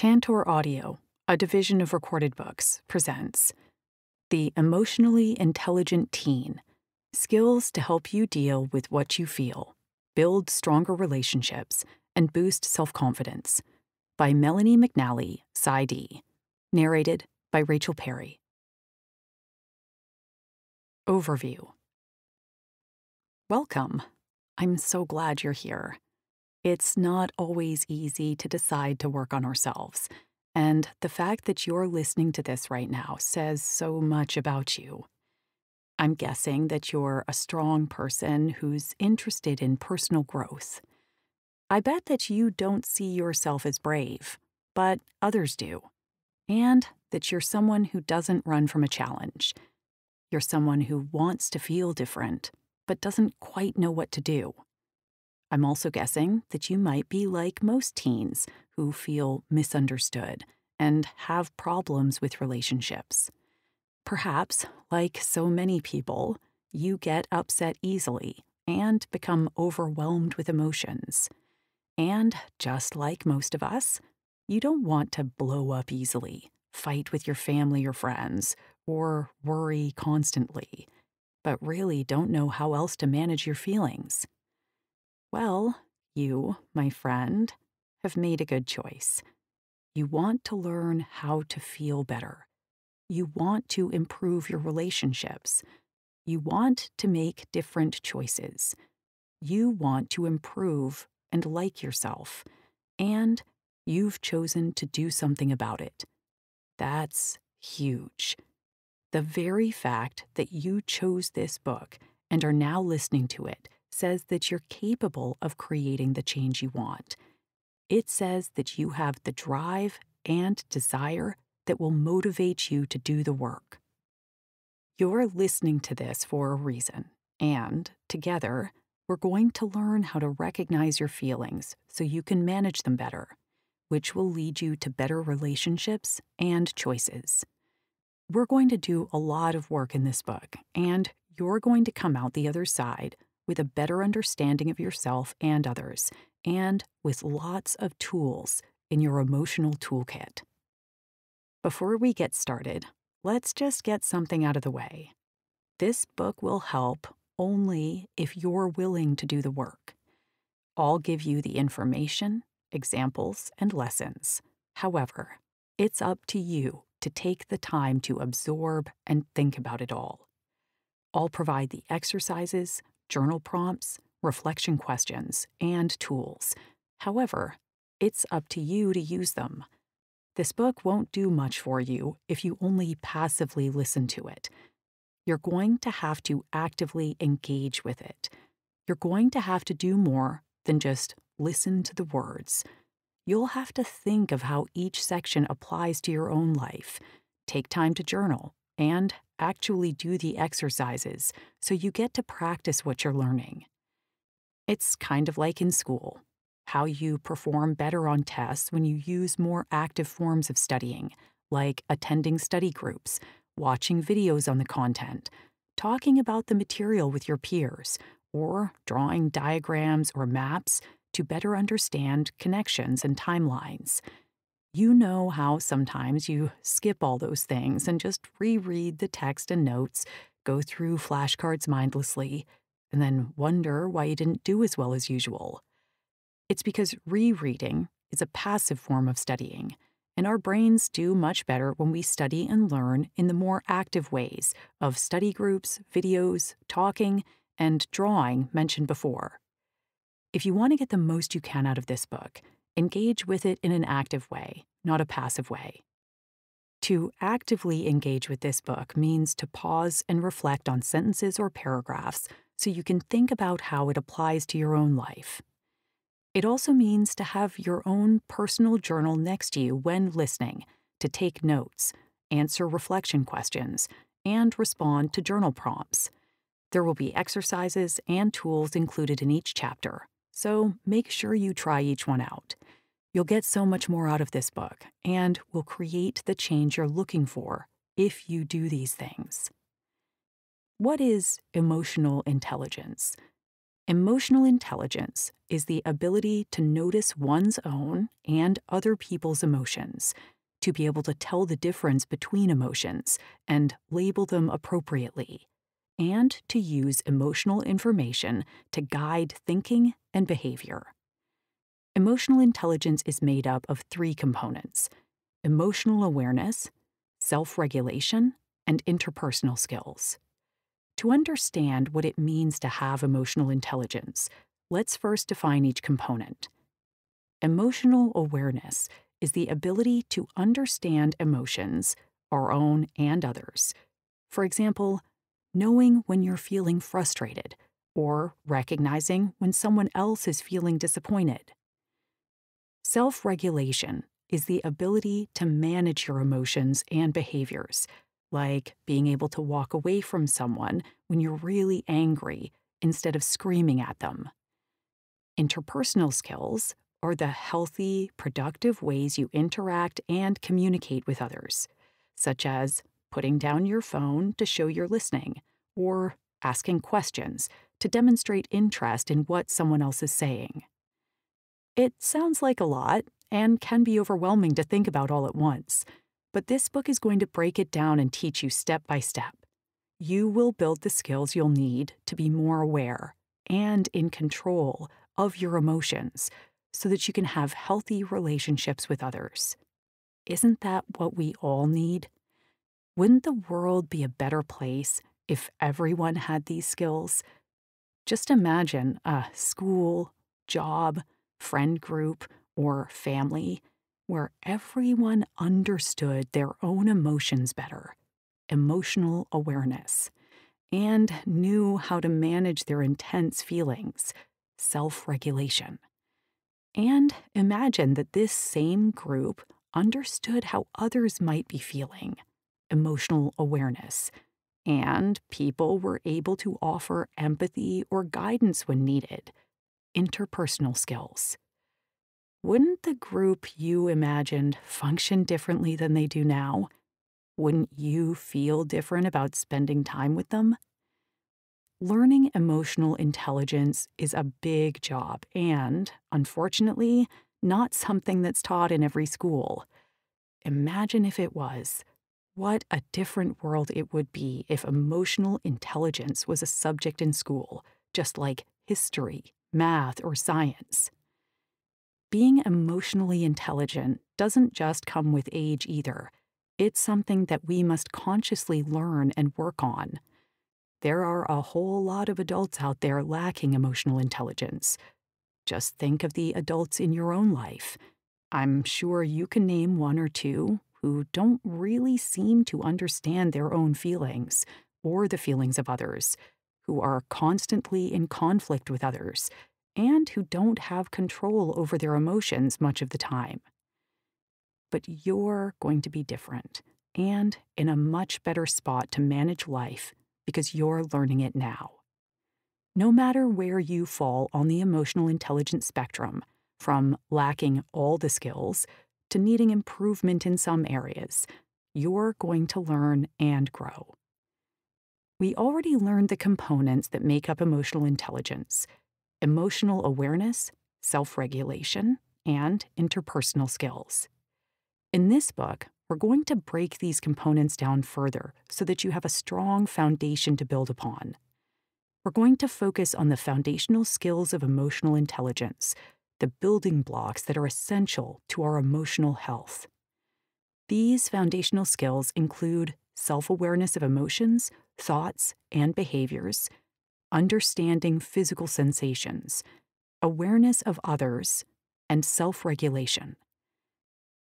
Tantor Audio, a division of recorded books, presents The Emotionally Intelligent Teen Skills to Help You Deal with What You Feel, Build Stronger Relationships, and Boost Self Confidence by Melanie McNally, PsyD. Narrated by Rachel Perry. Overview Welcome. I'm so glad you're here. It's not always easy to decide to work on ourselves, and the fact that you're listening to this right now says so much about you. I'm guessing that you're a strong person who's interested in personal growth. I bet that you don't see yourself as brave, but others do, and that you're someone who doesn't run from a challenge. You're someone who wants to feel different, but doesn't quite know what to do. I'm also guessing that you might be like most teens who feel misunderstood and have problems with relationships. Perhaps, like so many people, you get upset easily and become overwhelmed with emotions. And just like most of us, you don't want to blow up easily, fight with your family or friends, or worry constantly, but really don't know how else to manage your feelings. Well, you, my friend, have made a good choice. You want to learn how to feel better. You want to improve your relationships. You want to make different choices. You want to improve and like yourself. And you've chosen to do something about it. That's huge. The very fact that you chose this book and are now listening to it says that you're capable of creating the change you want. It says that you have the drive and desire that will motivate you to do the work. You're listening to this for a reason, and together, we're going to learn how to recognize your feelings so you can manage them better, which will lead you to better relationships and choices. We're going to do a lot of work in this book, and you're going to come out the other side with a better understanding of yourself and others, and with lots of tools in your emotional toolkit. Before we get started, let's just get something out of the way. This book will help only if you're willing to do the work. I'll give you the information, examples, and lessons. However, it's up to you to take the time to absorb and think about it all. I'll provide the exercises, journal prompts, reflection questions, and tools. However, it's up to you to use them. This book won't do much for you if you only passively listen to it. You're going to have to actively engage with it. You're going to have to do more than just listen to the words. You'll have to think of how each section applies to your own life, take time to journal, and actually do the exercises so you get to practice what you're learning. It's kind of like in school how you perform better on tests when you use more active forms of studying, like attending study groups, watching videos on the content, talking about the material with your peers, or drawing diagrams or maps to better understand connections and timelines. You know how sometimes you skip all those things and just reread the text and notes, go through flashcards mindlessly, and then wonder why you didn't do as well as usual. It's because rereading is a passive form of studying, and our brains do much better when we study and learn in the more active ways of study groups, videos, talking, and drawing mentioned before. If you want to get the most you can out of this book, engage with it in an active way, not a passive way. To actively engage with this book means to pause and reflect on sentences or paragraphs so you can think about how it applies to your own life. It also means to have your own personal journal next to you when listening, to take notes, answer reflection questions, and respond to journal prompts. There will be exercises and tools included in each chapter, so make sure you try each one out. You'll get so much more out of this book and will create the change you're looking for if you do these things. What is emotional intelligence? Emotional intelligence is the ability to notice one's own and other people's emotions, to be able to tell the difference between emotions and label them appropriately, and to use emotional information to guide thinking and behavior. Emotional intelligence is made up of three components emotional awareness, self regulation, and interpersonal skills. To understand what it means to have emotional intelligence, let's first define each component. Emotional awareness is the ability to understand emotions, our own and others. For example, knowing when you're feeling frustrated or recognizing when someone else is feeling disappointed. Self regulation is the ability to manage your emotions and behaviors like being able to walk away from someone when you're really angry instead of screaming at them. Interpersonal skills are the healthy, productive ways you interact and communicate with others, such as putting down your phone to show you're listening, or asking questions to demonstrate interest in what someone else is saying. It sounds like a lot and can be overwhelming to think about all at once but this book is going to break it down and teach you step by step. You will build the skills you'll need to be more aware and in control of your emotions so that you can have healthy relationships with others. Isn't that what we all need? Wouldn't the world be a better place if everyone had these skills? Just imagine a school, job, friend group, or family where everyone understood their own emotions better, emotional awareness, and knew how to manage their intense feelings, self regulation. And imagine that this same group understood how others might be feeling, emotional awareness, and people were able to offer empathy or guidance when needed, interpersonal skills wouldn't the group you imagined function differently than they do now? Wouldn't you feel different about spending time with them? Learning emotional intelligence is a big job and, unfortunately, not something that's taught in every school. Imagine if it was. What a different world it would be if emotional intelligence was a subject in school, just like history, math, or science being emotionally intelligent doesn't just come with age either. It's something that we must consciously learn and work on. There are a whole lot of adults out there lacking emotional intelligence. Just think of the adults in your own life. I'm sure you can name one or two who don't really seem to understand their own feelings or the feelings of others, who are constantly in conflict with others and who don't have control over their emotions much of the time. But you're going to be different and in a much better spot to manage life because you're learning it now. No matter where you fall on the emotional intelligence spectrum, from lacking all the skills to needing improvement in some areas, you're going to learn and grow. We already learned the components that make up emotional intelligence emotional awareness, self regulation, and interpersonal skills. In this book, we're going to break these components down further so that you have a strong foundation to build upon. We're going to focus on the foundational skills of emotional intelligence, the building blocks that are essential to our emotional health. These foundational skills include self awareness of emotions, thoughts, and behaviors, understanding physical sensations, awareness of others, and self regulation.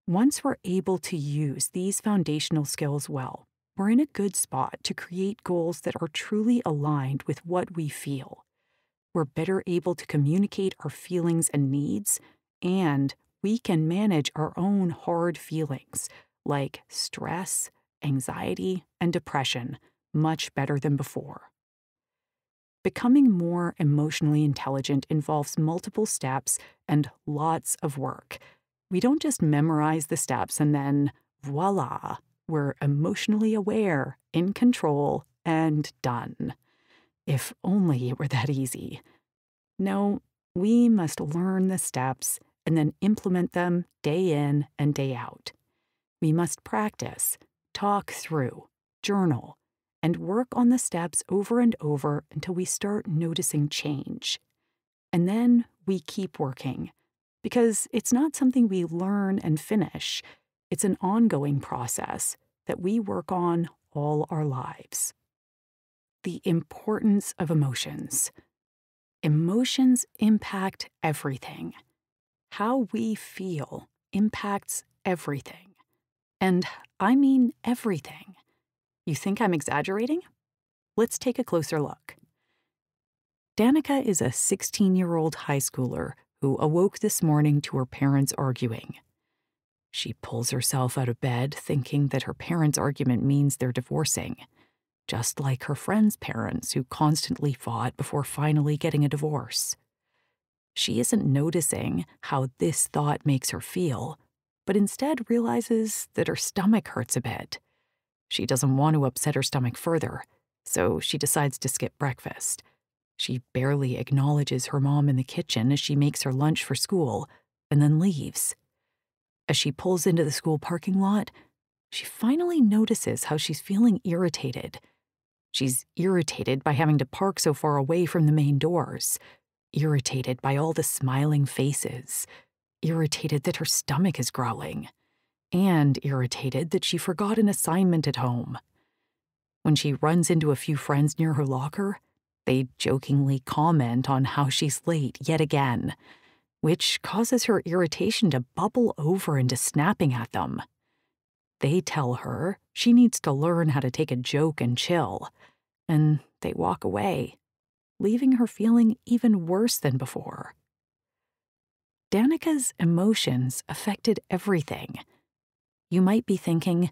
Once we're able to use these foundational skills well, we're in a good spot to create goals that are truly aligned with what we feel. We're better able to communicate our feelings and needs, and we can manage our own hard feelings like stress, anxiety, and depression much better than before. Becoming more emotionally intelligent involves multiple steps and lots of work. We don't just memorize the steps and then voila, we're emotionally aware, in control, and done. If only it were that easy. No, we must learn the steps and then implement them day in and day out. We must practice, talk through, journal, and work on the steps over and over until we start noticing change. And then we keep working, because it's not something we learn and finish, it's an ongoing process that we work on all our lives. The importance of emotions. Emotions impact everything. How we feel impacts everything. And I mean everything. You think I'm exaggerating? Let's take a closer look. Danica is a 16 year old high schooler who awoke this morning to her parents arguing. She pulls herself out of bed thinking that her parents' argument means they're divorcing, just like her friends' parents who constantly fought before finally getting a divorce. She isn't noticing how this thought makes her feel, but instead realizes that her stomach hurts a bit. She doesn't want to upset her stomach further, so she decides to skip breakfast. She barely acknowledges her mom in the kitchen as she makes her lunch for school and then leaves. As she pulls into the school parking lot, she finally notices how she's feeling irritated. She's irritated by having to park so far away from the main doors, irritated by all the smiling faces, irritated that her stomach is growling, and irritated that she forgot an assignment at home. When she runs into a few friends near her locker, they jokingly comment on how she's late yet again which causes her irritation to bubble over into snapping at them. They tell her she needs to learn how to take a joke and chill, and they walk away, leaving her feeling even worse than before. Danica's emotions affected everything. You might be thinking,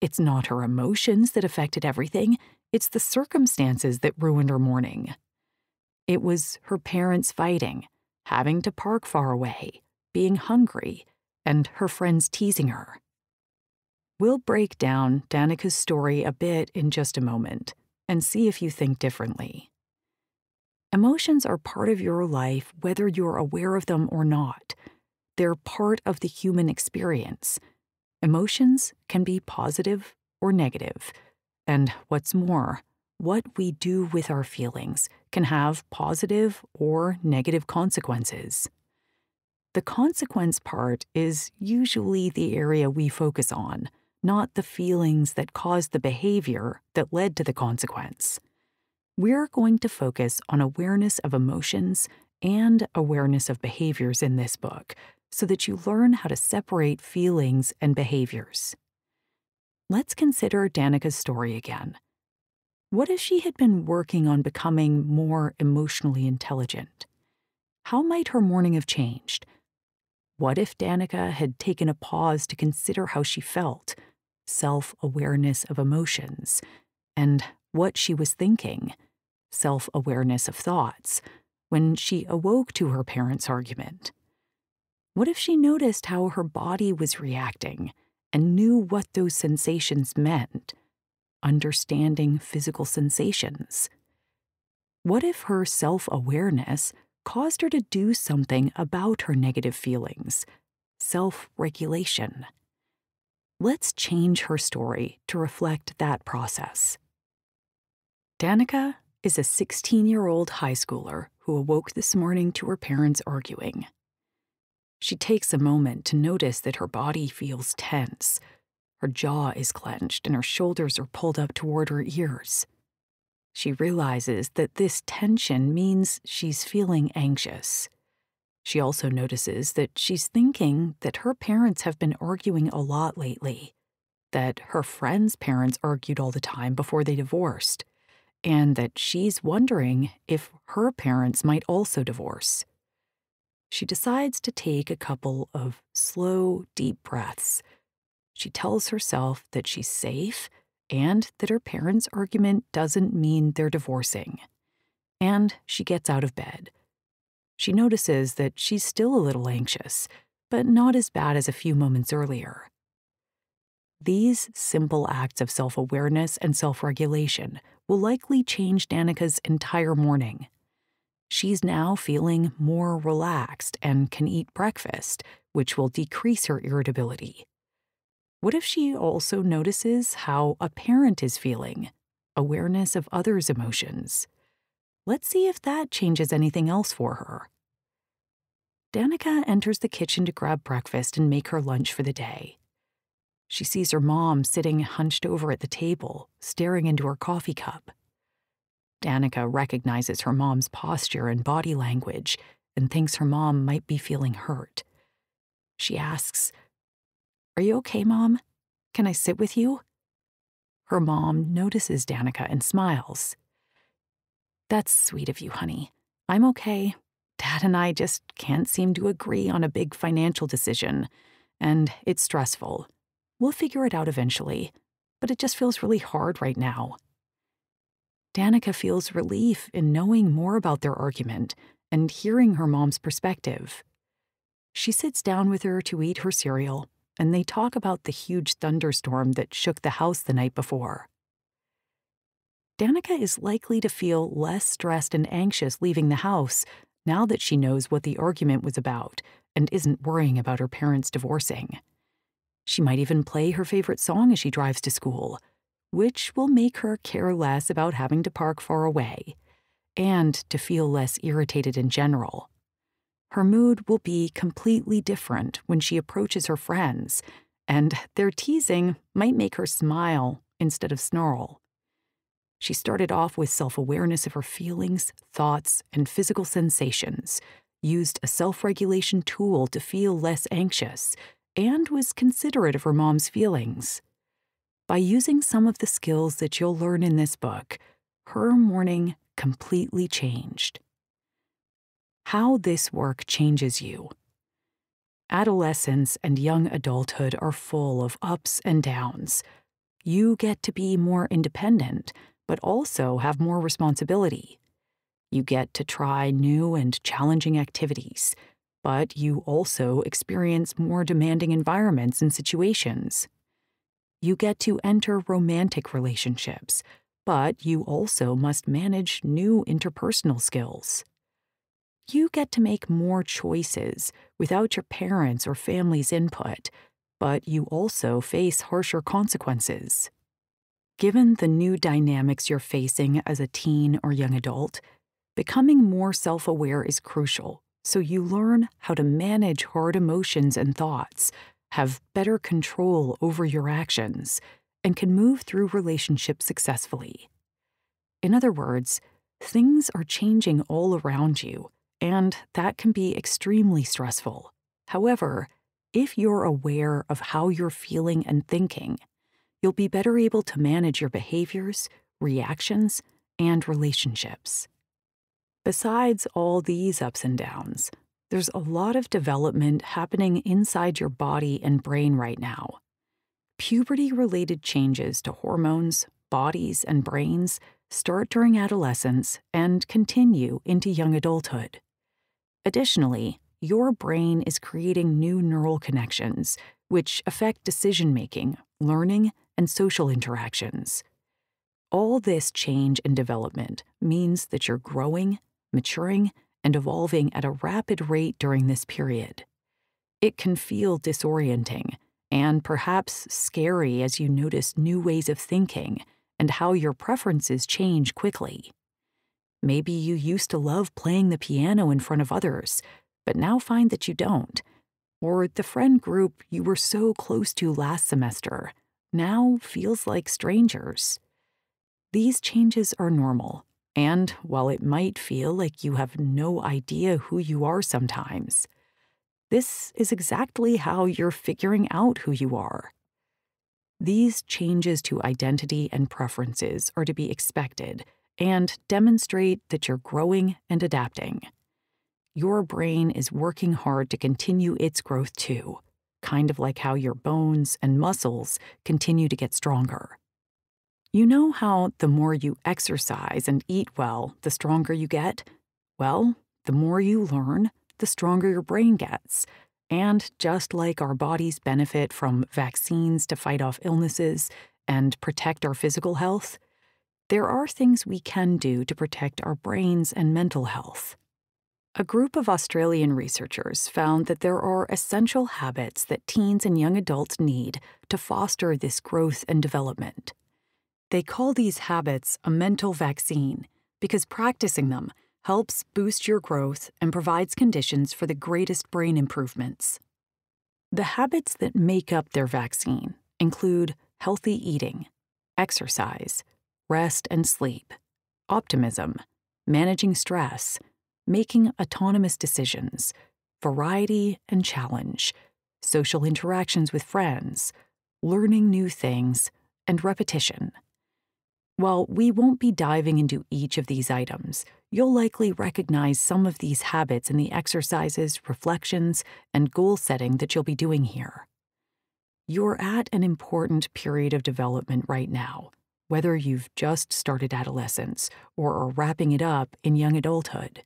it's not her emotions that affected everything, it's the circumstances that ruined her morning. It was her parents fighting, having to park far away, being hungry, and her friends teasing her. We'll break down Danica's story a bit in just a moment and see if you think differently. Emotions are part of your life whether you're aware of them or not. They're part of the human experience. Emotions can be positive or negative, and what's more, what we do with our feelings can have positive or negative consequences. The consequence part is usually the area we focus on, not the feelings that caused the behavior that led to the consequence. We're going to focus on awareness of emotions and awareness of behaviors in this book so that you learn how to separate feelings and behaviors. Let's consider Danica's story again. What if she had been working on becoming more emotionally intelligent? How might her morning have changed? What if Danica had taken a pause to consider how she felt, self awareness of emotions, and what she was thinking, self awareness of thoughts, when she awoke to her parents' argument? What if she noticed how her body was reacting and knew what those sensations meant? understanding physical sensations. What if her self awareness caused her to do something about her negative feelings? Self regulation. Let's change her story to reflect that process. Danica is a 16 year old high schooler who awoke this morning to her parents arguing. She takes a moment to notice that her body feels tense, her jaw is clenched and her shoulders are pulled up toward her ears. She realizes that this tension means she's feeling anxious. She also notices that she's thinking that her parents have been arguing a lot lately, that her friends' parents argued all the time before they divorced, and that she's wondering if her parents might also divorce. She decides to take a couple of slow, deep breaths she tells herself that she's safe and that her parents' argument doesn't mean they're divorcing. And she gets out of bed. She notices that she's still a little anxious, but not as bad as a few moments earlier. These simple acts of self awareness and self regulation will likely change Danica's entire morning. She's now feeling more relaxed and can eat breakfast, which will decrease her irritability. What if she also notices how a parent is feeling? Awareness of others' emotions. Let's see if that changes anything else for her. Danica enters the kitchen to grab breakfast and make her lunch for the day. She sees her mom sitting hunched over at the table, staring into her coffee cup. Danica recognizes her mom's posture and body language and thinks her mom might be feeling hurt. She asks, Are you okay, Mom? Can I sit with you? Her mom notices Danica and smiles. That's sweet of you, honey. I'm okay. Dad and I just can't seem to agree on a big financial decision, and it's stressful. We'll figure it out eventually, but it just feels really hard right now. Danica feels relief in knowing more about their argument and hearing her mom's perspective. She sits down with her to eat her cereal, and they talk about the huge thunderstorm that shook the house the night before. Danica is likely to feel less stressed and anxious leaving the house now that she knows what the argument was about and isn't worrying about her parents divorcing. She might even play her favorite song as she drives to school, which will make her care less about having to park far away and to feel less irritated in general. Her mood will be completely different when she approaches her friends, and their teasing might make her smile instead of snarl. She started off with self awareness of her feelings, thoughts, and physical sensations, used a self regulation tool to feel less anxious, and was considerate of her mom's feelings. By using some of the skills that you'll learn in this book, her morning completely changed. How this work changes you. Adolescence and young adulthood are full of ups and downs. You get to be more independent but also have more responsibility. You get to try new and challenging activities, but you also experience more demanding environments and situations. You get to enter romantic relationships, but you also must manage new interpersonal skills. You get to make more choices without your parents' or family's input, but you also face harsher consequences. Given the new dynamics you're facing as a teen or young adult, becoming more self aware is crucial so you learn how to manage hard emotions and thoughts, have better control over your actions, and can move through relationships successfully. In other words, things are changing all around you, and that can be extremely stressful. However, if you're aware of how you're feeling and thinking, you'll be better able to manage your behaviors, reactions, and relationships. Besides all these ups and downs, there's a lot of development happening inside your body and brain right now. Puberty related changes to hormones, bodies, and brains start during adolescence and continue into young adulthood. Additionally, your brain is creating new neural connections, which affect decision making, learning, and social interactions. All this change and development means that you're growing, maturing, and evolving at a rapid rate during this period. It can feel disorienting and perhaps scary as you notice new ways of thinking and how your preferences change quickly. Maybe you used to love playing the piano in front of others, but now find that you don't. Or the friend group you were so close to last semester now feels like strangers. These changes are normal, and while it might feel like you have no idea who you are sometimes, this is exactly how you're figuring out who you are. These changes to identity and preferences are to be expected and demonstrate that you're growing and adapting. Your brain is working hard to continue its growth too kind of like how your bones and muscles continue to get stronger. You know how the more you exercise and eat well, the stronger you get? Well, the more you learn, the stronger your brain gets. And just like our bodies benefit from vaccines to fight off illnesses and protect our physical health, there are things we can do to protect our brains and mental health. A group of Australian researchers found that there are essential habits that teens and young adults need to foster this growth and development. They call these habits a mental vaccine because practicing them helps boost your growth and provides conditions for the greatest brain improvements. The habits that make up their vaccine include healthy eating, exercise, rest and sleep, optimism, managing stress, making autonomous decisions, variety and challenge, social interactions with friends, learning new things, and repetition. While we won't be diving into each of these items, you'll likely recognize some of these habits in the exercises, reflections, and goal setting that you'll be doing here. You're at an important period of development right now, whether you've just started adolescence or are wrapping it up in young adulthood.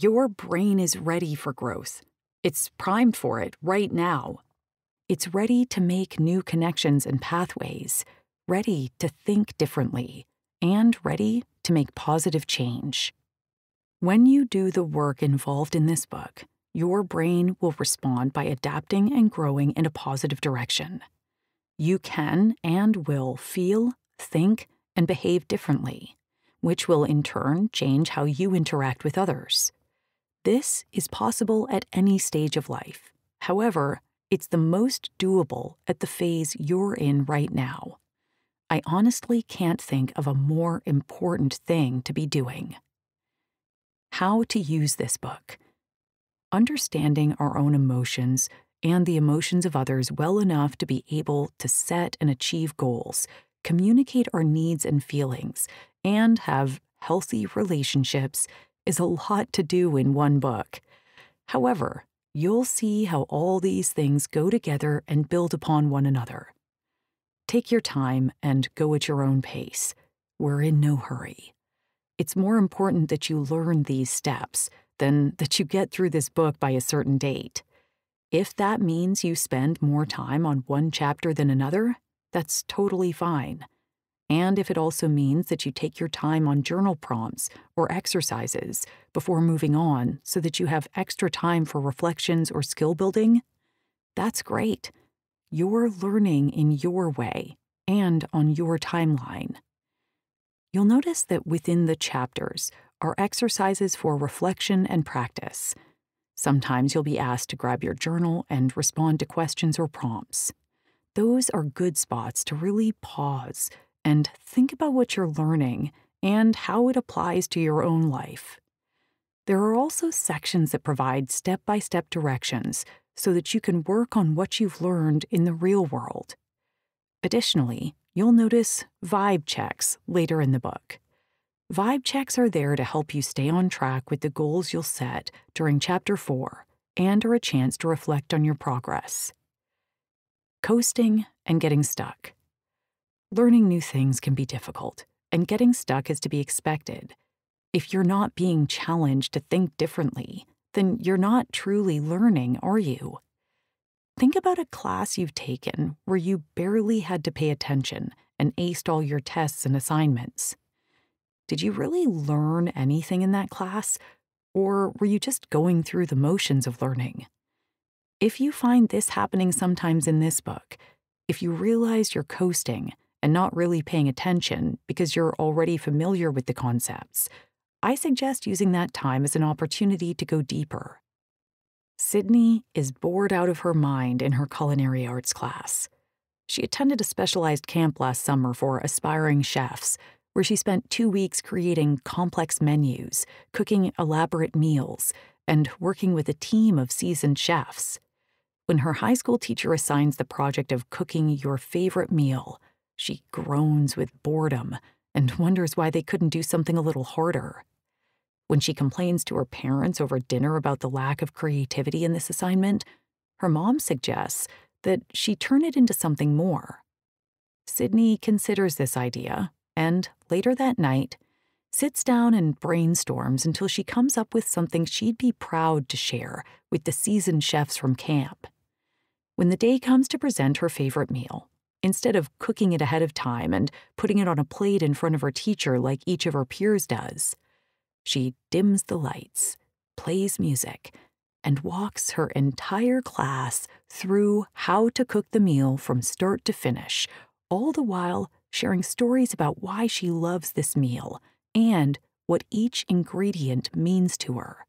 Your brain is ready for growth. It's primed for it right now. It's ready to make new connections and pathways, ready to think differently, and ready to make positive change. When you do the work involved in this book, your brain will respond by adapting and growing in a positive direction. You can and will feel, think, and behave differently, which will in turn change how you interact with others. This is possible at any stage of life. However, it's the most doable at the phase you're in right now. I honestly can't think of a more important thing to be doing. How to use this book. Understanding our own emotions and the emotions of others well enough to be able to set and achieve goals, communicate our needs and feelings, and have healthy relationships is a lot to do in one book. However, you'll see how all these things go together and build upon one another. Take your time and go at your own pace. We're in no hurry. It's more important that you learn these steps than that you get through this book by a certain date. If that means you spend more time on one chapter than another, that's totally fine and if it also means that you take your time on journal prompts or exercises before moving on so that you have extra time for reflections or skill building, that's great. You're learning in your way and on your timeline. You'll notice that within the chapters are exercises for reflection and practice. Sometimes you'll be asked to grab your journal and respond to questions or prompts. Those are good spots to really pause and think about what you're learning and how it applies to your own life. There are also sections that provide step by step directions so that you can work on what you've learned in the real world. Additionally, you'll notice vibe checks later in the book. Vibe checks are there to help you stay on track with the goals you'll set during Chapter 4 and are a chance to reflect on your progress. Coasting and getting stuck. Learning new things can be difficult, and getting stuck is to be expected. If you're not being challenged to think differently, then you're not truly learning, are you? Think about a class you've taken where you barely had to pay attention and aced all your tests and assignments. Did you really learn anything in that class, or were you just going through the motions of learning? If you find this happening sometimes in this book, if you realize you're coasting, and not really paying attention because you're already familiar with the concepts, I suggest using that time as an opportunity to go deeper. Sydney is bored out of her mind in her culinary arts class. She attended a specialized camp last summer for aspiring chefs, where she spent two weeks creating complex menus, cooking elaborate meals, and working with a team of seasoned chefs. When her high school teacher assigns the project of cooking your favorite meal, she groans with boredom and wonders why they couldn't do something a little harder. When she complains to her parents over dinner about the lack of creativity in this assignment, her mom suggests that she turn it into something more. Sydney considers this idea and, later that night, sits down and brainstorms until she comes up with something she'd be proud to share with the seasoned chefs from camp. When the day comes to present her favorite meal, instead of cooking it ahead of time and putting it on a plate in front of her teacher like each of her peers does. She dims the lights, plays music, and walks her entire class through how to cook the meal from start to finish, all the while sharing stories about why she loves this meal and what each ingredient means to her.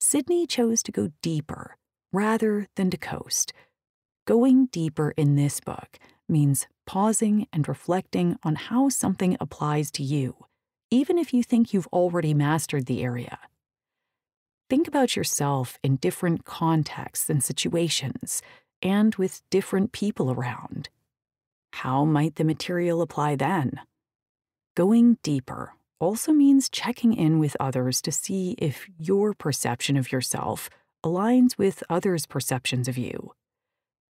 Sydney chose to go deeper rather than to coast. Going deeper in this book means pausing and reflecting on how something applies to you, even if you think you've already mastered the area. Think about yourself in different contexts and situations, and with different people around. How might the material apply then? Going deeper also means checking in with others to see if your perception of yourself aligns with others' perceptions of you.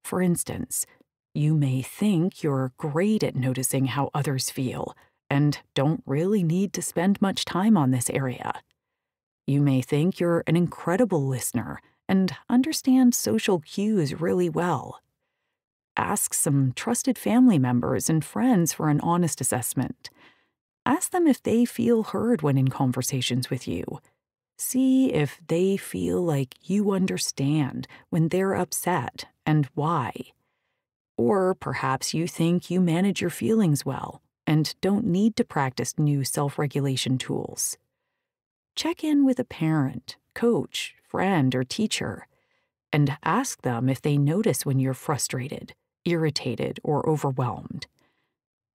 For instance, you may think you're great at noticing how others feel and don't really need to spend much time on this area. You may think you're an incredible listener and understand social cues really well. Ask some trusted family members and friends for an honest assessment. Ask them if they feel heard when in conversations with you. See if they feel like you understand when they're upset and why. Or perhaps you think you manage your feelings well and don't need to practice new self regulation tools. Check in with a parent, coach, friend, or teacher, and ask them if they notice when you're frustrated, irritated, or overwhelmed.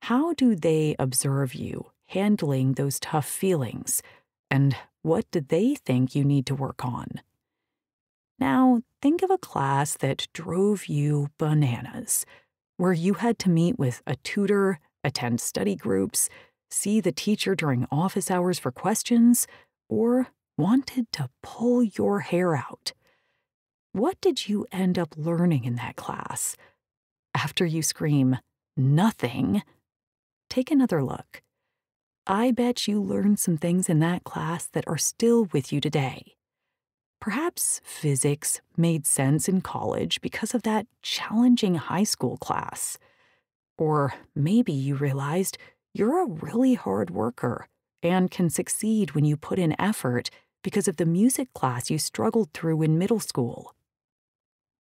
How do they observe you handling those tough feelings, and what do they think you need to work on? Now, think of a class that drove you bananas, where you had to meet with a tutor, attend study groups, see the teacher during office hours for questions, or wanted to pull your hair out. What did you end up learning in that class? After you scream, nothing, take another look. I bet you learned some things in that class that are still with you today. Perhaps physics made sense in college because of that challenging high school class. Or maybe you realized you're a really hard worker and can succeed when you put in effort because of the music class you struggled through in middle school.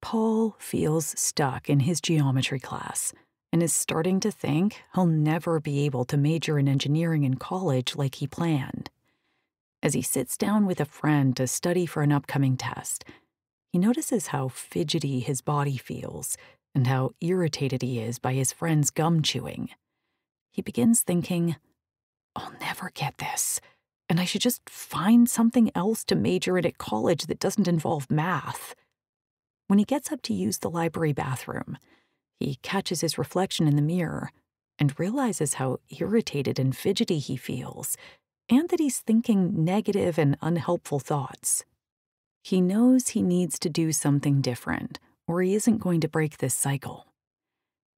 Paul feels stuck in his geometry class and is starting to think he'll never be able to major in engineering in college like he planned. As he sits down with a friend to study for an upcoming test, he notices how fidgety his body feels and how irritated he is by his friend's gum chewing. He begins thinking, I'll never get this. And I should just find something else to major in at college that doesn't involve math. When he gets up to use the library bathroom, he catches his reflection in the mirror and realizes how irritated and fidgety he feels, and that he's thinking negative and unhelpful thoughts. He knows he needs to do something different, or he isn't going to break this cycle.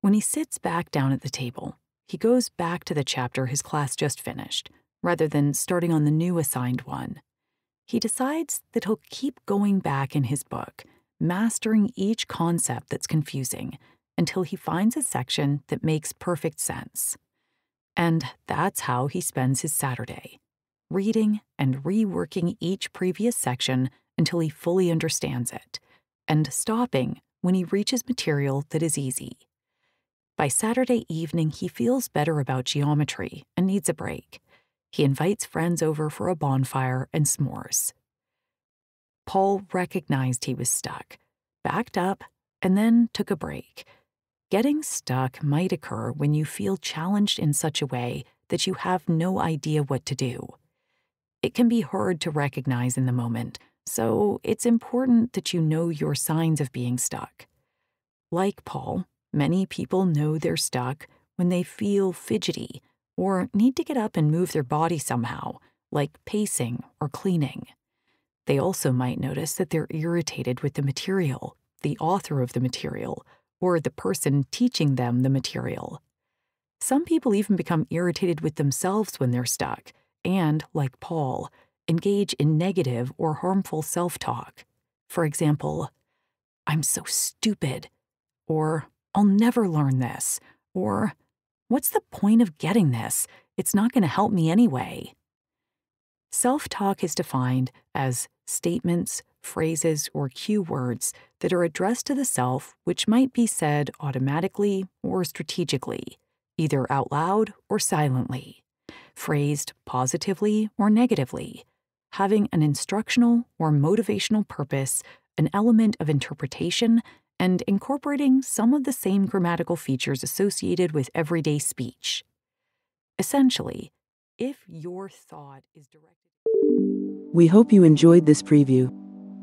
When he sits back down at the table, he goes back to the chapter his class just finished, rather than starting on the new assigned one. He decides that he'll keep going back in his book, mastering each concept that's confusing until he finds a section that makes perfect sense. And that's how he spends his Saturday, reading and reworking each previous section until he fully understands it, and stopping when he reaches material that is easy. By Saturday evening, he feels better about geometry and needs a break. He invites friends over for a bonfire and s'mores. Paul recognized he was stuck, backed up, and then took a break. Getting stuck might occur when you feel challenged in such a way that you have no idea what to do. It can be hard to recognize in the moment, so it's important that you know your signs of being stuck. Like Paul, Many people know they're stuck when they feel fidgety or need to get up and move their body somehow, like pacing or cleaning. They also might notice that they're irritated with the material, the author of the material, or the person teaching them the material. Some people even become irritated with themselves when they're stuck and, like Paul, engage in negative or harmful self talk. For example, I'm so stupid, or I'll never learn this, or what's the point of getting this? It's not going to help me anyway. Self talk is defined as statements, phrases, or cue words that are addressed to the self, which might be said automatically or strategically, either out loud or silently, phrased positively or negatively, having an instructional or motivational purpose, an element of interpretation, and incorporating some of the same grammatical features associated with everyday speech. Essentially, if your thought is directed. We hope you enjoyed this preview.